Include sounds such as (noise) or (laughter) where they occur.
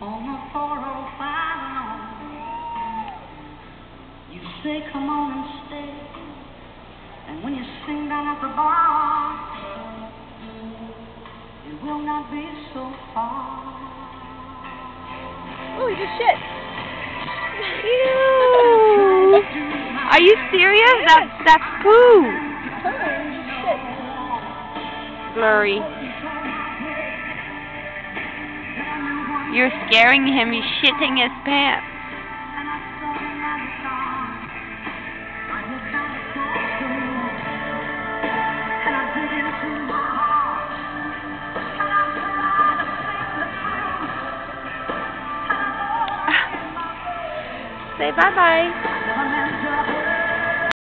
on the 405 long. You say, come on and stay. And when you sing down at the bar, it will not be so far. Holy shit. Ew. Are you serious? That's that's poo. Holy shit. Blurry. You're scaring him. He's shitting his pants. Say bye-bye. (laughs)